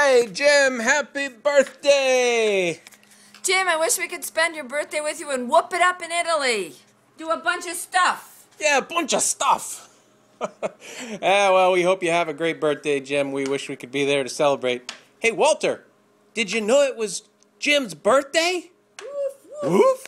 Hey, Jim, happy birthday! Jim, I wish we could spend your birthday with you and whoop it up in Italy. Do a bunch of stuff. Yeah, a bunch of stuff. ah, well, we hope you have a great birthday, Jim. We wish we could be there to celebrate. Hey, Walter, did you know it was Jim's birthday? Woof, woof. Woof?